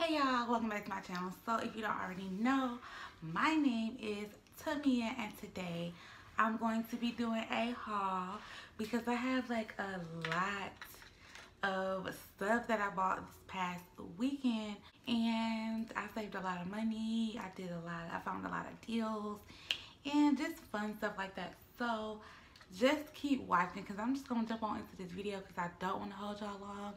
Hey y'all, welcome back to my channel. So if you don't already know, my name is Tamia and today I'm going to be doing a haul because I have like a lot of stuff that I bought this past weekend and I saved a lot of money. I did a lot, I found a lot of deals and just fun stuff like that. So just keep watching because I'm just going to jump on into this video because I don't want to hold y'all long.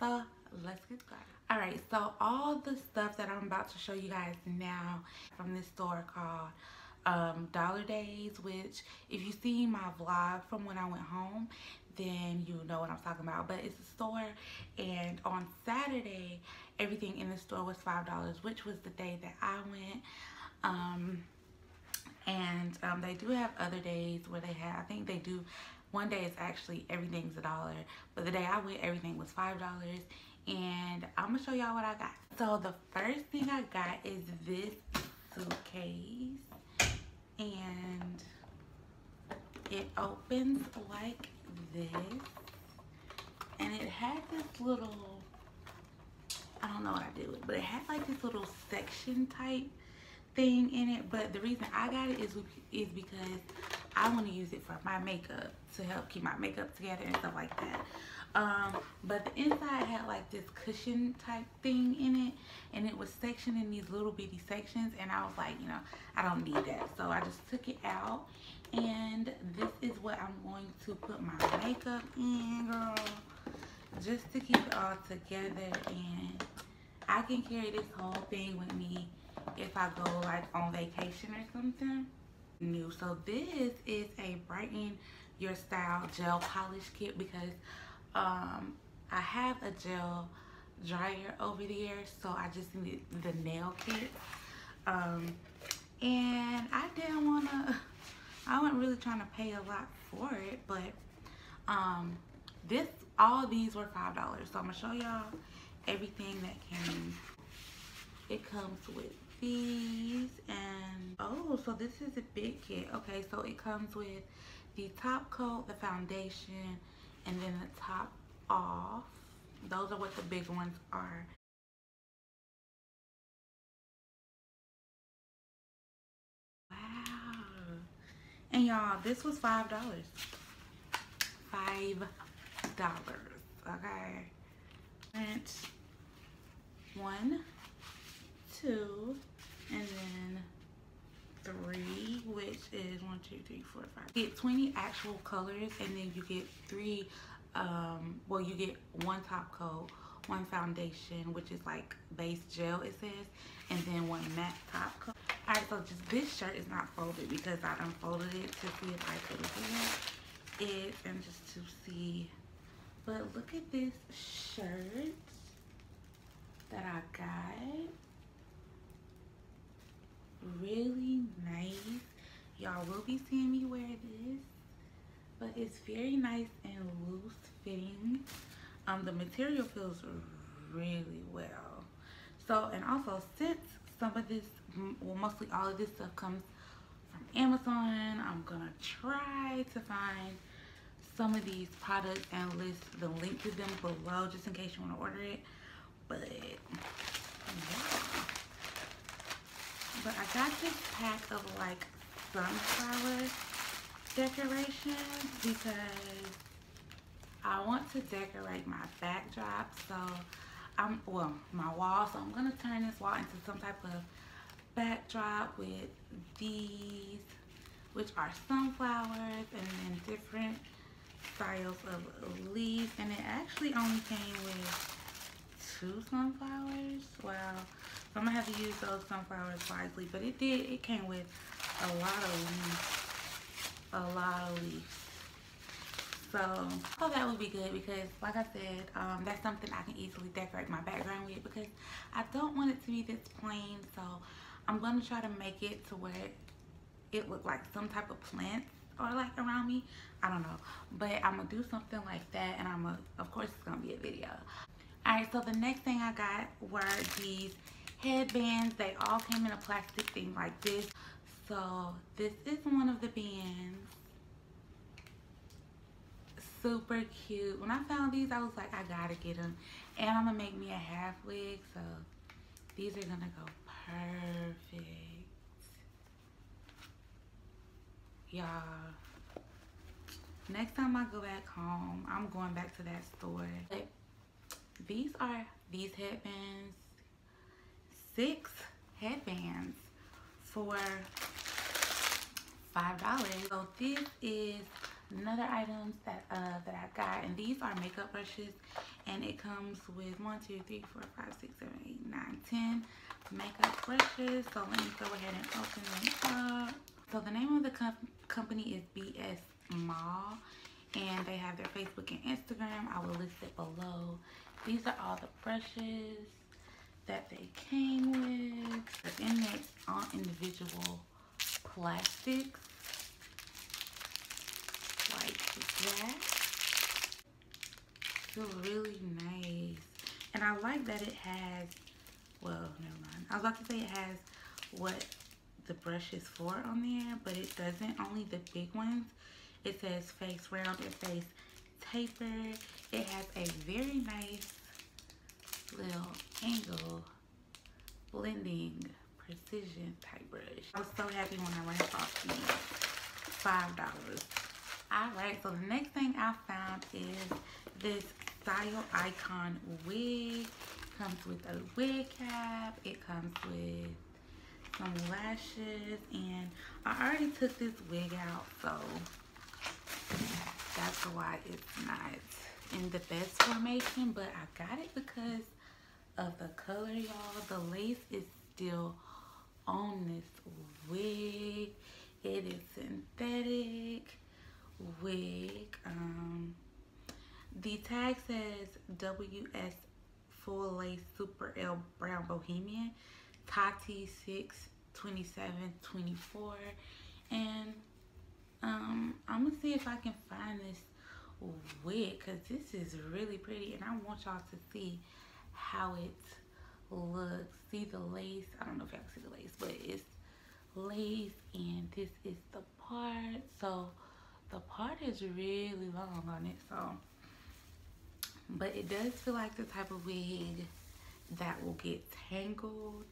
So let's get started. Alright, so all the stuff that I'm about to show you guys now from this store called um, Dollar Days, which if you see my vlog from when I went home, then you know what I'm talking about. But it's a store and on Saturday, everything in the store was $5, which was the day that I went. Um, and um, they do have other days where they have, I think they do, one day is actually everything's a dollar. But the day I went, everything was $5 and I'm gonna show y'all what I got. So the first thing I got is this suitcase and it opens like this and it had this little I don't know what I did with it, but it had like this little section type thing in it but the reason I got it is is because I want to use it for my makeup to help keep my makeup together and stuff like that um, but the inside had like this cushion type thing in it and it was sectioned in these little bitty sections and I was like, you know, I don't need that. So I just took it out and this is what I'm going to put my makeup in, girl. Just to keep it all together and I can carry this whole thing with me if I go like on vacation or something new. So this is a brighten your style gel polish kit because um, I have a gel dryer over there, so I just need the nail kit. Um, and I didn't want to, I wasn't really trying to pay a lot for it, but um, this, all these were $5. So I'm to show y'all everything that came. It comes with these and, oh, so this is a big kit. Okay, so it comes with the top coat, the foundation, and then the top off. Those are what the big ones are. Wow. And y'all, this was $5. $5. Okay. And one, two, and then three, which is one, two, three, four, five. You get 20 actual colors and then you get three, um, well, you get one top coat, one foundation, which is like base gel, it says, and then one matte top coat. All right, so just this shirt is not folded because I unfolded it to see if I could wear it and just to see. But look at this shirt that I got really nice. Y'all will be seeing me wear this, but it's very nice and loose fitting. Um, the material feels really well. So, and also since some of this, well, mostly all of this stuff comes from Amazon, I'm gonna try to find some of these products and list the link to them below just in case you want to order it. But yeah. But I got this pack of like sunflower decorations because I want to decorate my backdrop. So I'm, well, my wall. So I'm going to turn this wall into some type of backdrop with these, which are sunflowers and then different styles of leaves. And it actually only came with two sunflowers. Well, so I'm gonna have to use those sunflowers wisely. But it did, it came with a lot of leaves. A lot of leaves. So I thought that would be good because like I said, um, that's something I can easily decorate my background with because I don't want it to be this plain. So I'm gonna try to make it to where it look like some type of plants or like around me. I don't know. But I'm gonna do something like that and I'm gonna, of course it's gonna be a video. Alright, so the next thing I got were these headbands. They all came in a plastic thing like this. So this is one of the bands. Super cute. When I found these, I was like, I gotta get them. And I'm gonna make me a half wig. So These are gonna go perfect. Y'all, next time I go back home, I'm going back to that store. But these are these headbands. Six headbands for five dollars. So this is another items that uh that I got and these are makeup brushes and it comes with one two three four five six seven eight nine ten makeup brushes. So let me go ahead and open them up. So the name of the com company is bs mall and they have their facebook and instagram. I will list it below. These are all the brushes that they came with they're individual plastics like that. Feel really nice. And I like that it has, well, never mind. I was about to say it has what the brush is for on there, but it doesn't. Only the big ones. It says face round and face taper. It has a very nice little angle blending precision type brush. I was so happy when I ran off these. Five dollars. Alright, so the next thing I found is this Style Icon wig. Comes with a wig cap. It comes with some lashes. And I already took this wig out, so that's why it's not in the best formation. But I got it because of the color, y'all. The lace is still on this wig. It is synthetic wig. Um, the tag says WS Full Lace Super L Brown Bohemian Tati 6 27 24 and um, I'm gonna see if I can find this wig because this is really pretty and I want y'all to see how it looks. See the lace? I don't know if y'all can see the lace but it's lace and this is the part. So the part is really long on it so. But it does feel like the type of wig that will get tangled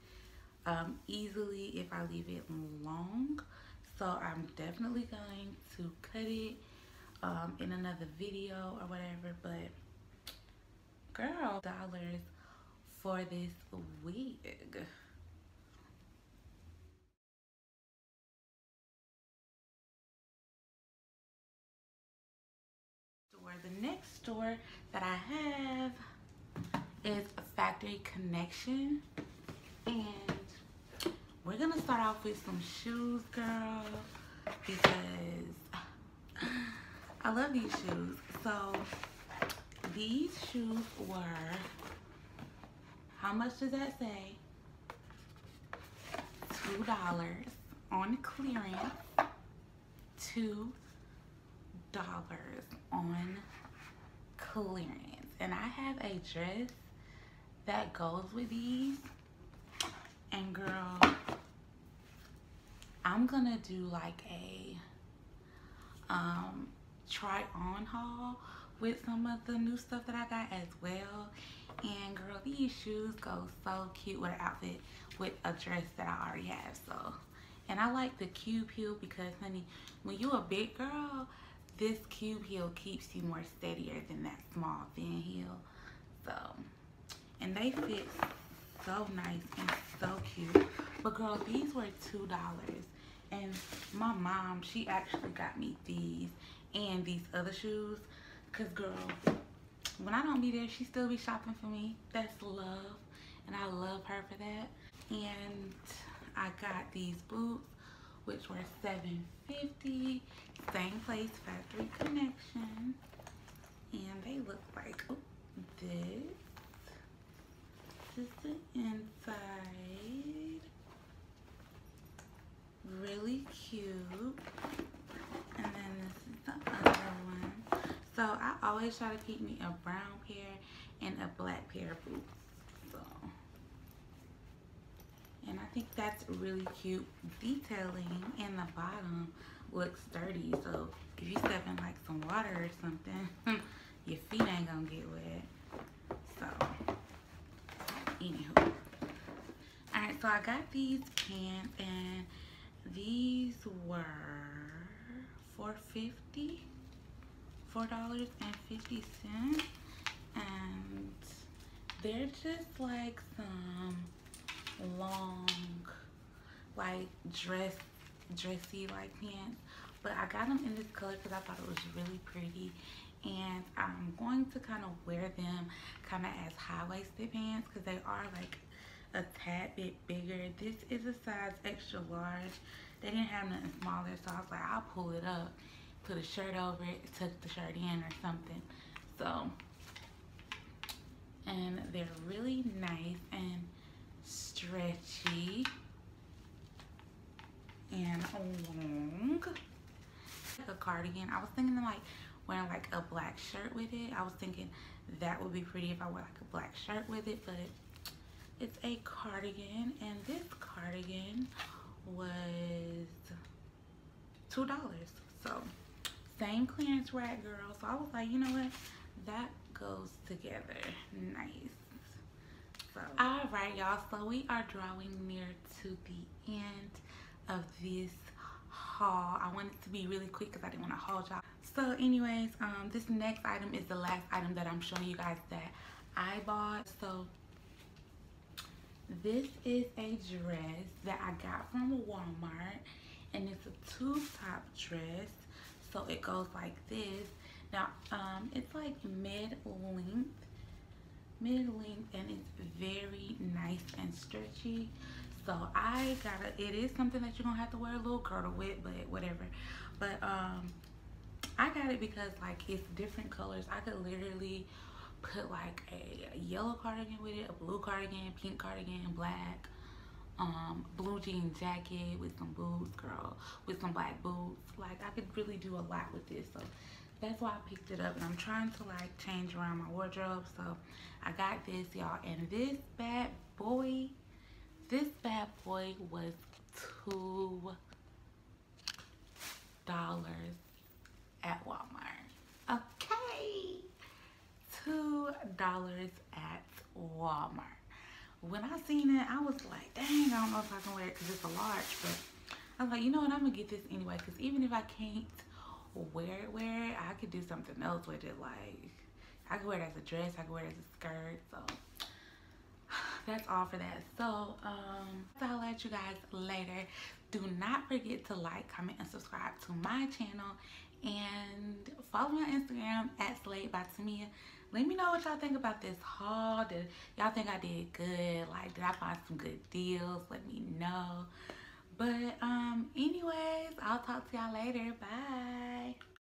um, easily if I leave it long. So I'm definitely going to cut it um, in another video or whatever but girl dollars for this wig The next store that I have is Factory Connection. And we're gonna start off with some shoes, girl, because I love these shoes. So these shoes were, how much does that say? $2 on clearance. Two dollars on clearance and I have a dress that goes with these and girl I'm gonna do like a um try on haul with some of the new stuff that I got as well and girl these shoes go so cute with an outfit with a dress that I already have so and I like the cube heel because honey when you a big girl this cube heel keeps you more steadier than that small thin heel. So, and they fit so nice and so cute. But girl, these were $2. And my mom, she actually got me these and these other shoes. Cause girl, when I don't be there, she still be shopping for me. That's love. And I love her for that. And I got these boots which were 750 same place factory connection and they look like oh, this this is the inside really cute and then this is the other one so I always try to keep me a brown pair and a black pair of boots So, and I think that's really cute. Detailing and the bottom looks sturdy so if you step in like some water or something your feet ain't gonna get wet. So anywho. Alright, so I got these pants and these were 450 four dollars and fifty cents. And they're just like some long like dress dressy like pants. But I got them in this color because I thought it was really pretty. And I'm going to kind of wear them kind of as high-waisted pants because they are like a tad bit bigger. This is a size extra large. They didn't have nothing smaller so I was like I'll pull it up put a shirt over it tuck the shirt in or something. So and they're really nice and stretchy and long. Like a cardigan. I was thinking like wearing like a black shirt with it. I was thinking that would be pretty if I wear like a black shirt with it but it's a cardigan and this cardigan was two dollars so same clearance rack girl. So I was like you know what? That goes together. Nice. So all right y'all. So we are drawing near to the end of this haul. I want it to be really quick because i didn't want to haul y'all. So anyways um this next item is the last item that i'm showing you guys that i bought. So this is a dress that i got from walmart and it's a two top dress so it goes like this. Now um it's like mid length mid length and it's very nice and stretchy. So i gotta it is something that you're gonna have to wear a little girdle with but whatever. But um i got it because like it's different colors. I could literally put like a, a yellow cardigan with it a blue cardigan pink cardigan black um blue jean jacket with some boots girl with some black boots. Like i could really do a lot with this. So that's why i picked it up. And i'm trying to like change around my wardrobe. So i got this y'all. And this bad boy this bad boy was two dollars at Walmart. Okay, two dollars at Walmart. When I seen it, I was like, dang, I don't know if I can wear it because it's a large, but I was like, you know what, I'm gonna get this anyway because even if I can't wear it, wear it, I could do something else with it. Like, I could wear it as a dress, I could wear it as a skirt, so that's all for that so um i'll let you guys later do not forget to like comment and subscribe to my channel and follow me on instagram at slayed by tamia let me know what y'all think about this haul. Did y'all think i did good? Like did i find some good deals? Let me know. But um anyways i'll talk to y'all later. Bye